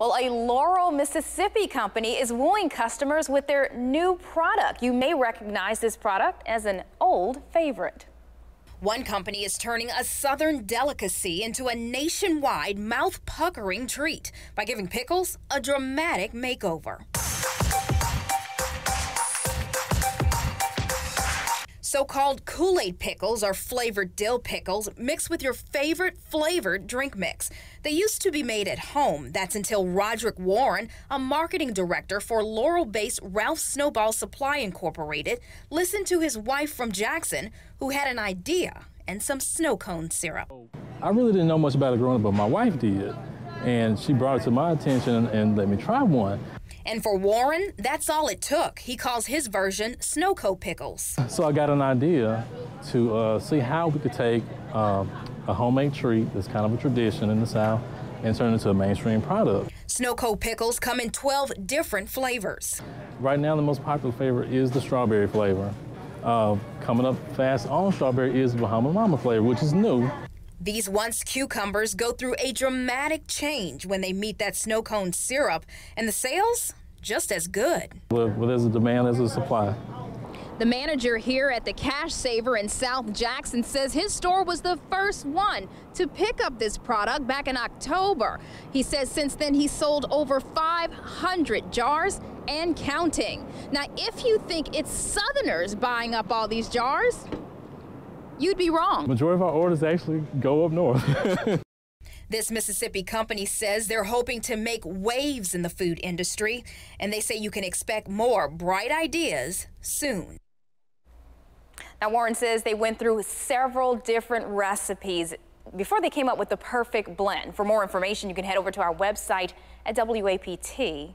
Well, a Laurel, Mississippi company is wooing customers with their new product. You may recognize this product as an old favorite. One company is turning a southern delicacy into a nationwide mouth puckering treat by giving pickles a dramatic makeover. So-called Kool-Aid pickles are flavored dill pickles mixed with your favorite flavored drink mix. They used to be made at home. That's until Rodrick Warren, a marketing director for Laurel-based Ralph Snowball Supply Incorporated, listened to his wife from Jackson, who had an idea and some snow cone syrup. I really didn't know much about it growing up, but my wife did. And she brought it to my attention and let me try one. And for Warren, that's all it took. He calls his version SnoCo Pickles. So I got an idea to uh, see how we could take uh, a homemade treat that's kind of a tradition in the South and turn it into a mainstream product. SnoCo Pickles come in 12 different flavors. Right now, the most popular flavor is the strawberry flavor. Uh, coming up fast on strawberry is Bahama Mama flavor, which is new. These once cucumbers go through a dramatic change when they meet that snow cone syrup, and the sales just as good. Well, there's a demand, there's a supply. The manager here at the Cash Saver in South Jackson says his store was the first one to pick up this product back in October. He says since then he sold over 500 jars and counting. Now, if you think it's Southerners buying up all these jars, you'd be wrong. Majority of our orders actually go up north. This Mississippi company says they're hoping to make waves in the food industry, and they say you can expect more bright ideas soon. Now, Warren says they went through several different recipes before they came up with the perfect blend. For more information, you can head over to our website at WAPT.com.